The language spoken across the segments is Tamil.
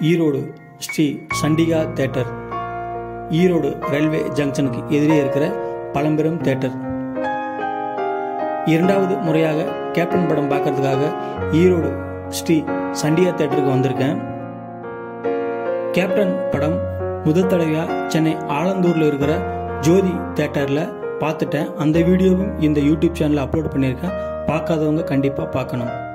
ஈரோடு ஸ்ரீ சண்டிகா தேட்டர். ஈரோடு ரயில்வே ஜங்ஷனுக்கு எதிரே இருக்கிற பழம்பெரும் தேட்டர். இரண்டாவது முறையாக கேப்டன் படம் பார்க்கறதுக்காக ஈரோடு ஸ்ரீ சண்டிகா தேட்டருக்கு வந்திருக்கேன். கேப்டன் படம் முதல் தடவையாக சென்னை ஆலந்தூரில் இருக்கிற ஜோதி தேட்டரில் பார்த்துட்டேன். அந்த வீடியோவும் இந்த யூடியூப் சேனலில் அப்லோட் பண்ணியிருக்கேன். பார்க்காதவங்க கண்டிப்பாக பார்க்கணும்.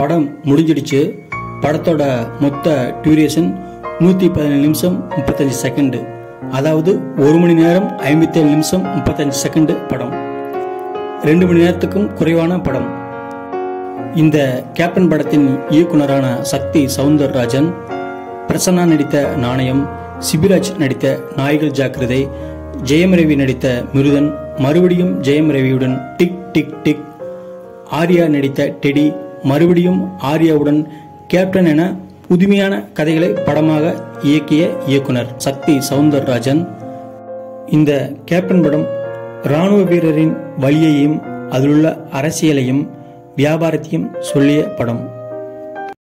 படம் முடிஞ்சிடுச்சு. படத்தோட மொத்த டியூரேஷன் நூற்றி பதினேழு நிமிஷம் முப்பத்தஞ்சு செகண்டு அதாவது ஒரு மணி நேரம் ஐம்பத்தேழு நிமிஷம் முப்பத்தஞ்சு செகண்டு படம். ரெண்டு மணி நேரத்துக்கும் குறைவான படம். இந்த கேப்டன் படத்தின் இயக்குனரான சக்தி சவுந்தரராஜன் பிரசன்னா நடித்த நாணயம் சிபிராஜ் நடித்த நாய்கள் ஜாக்கிரதை ஜெயம் ரவி நடித்த மிருதன் மறுபடியும் ஜெயம் ரவியுடன் டிக் டிக் டிக் ஆர்யா நடித்த டெடி மறுபடியும் ஆர்யாவுடன் கேப்டன் என புதுமையான கதைகளை படமாக இயக்கிய இயக்குனர் சக்தி சவுந்தரராஜன். இந்த கேப்டன் படம் இராணுவ வீரரின் வழியையும் அதிலுள்ள அரசியலையும் வியாபாரத்தையும் சொல்லிய படம்.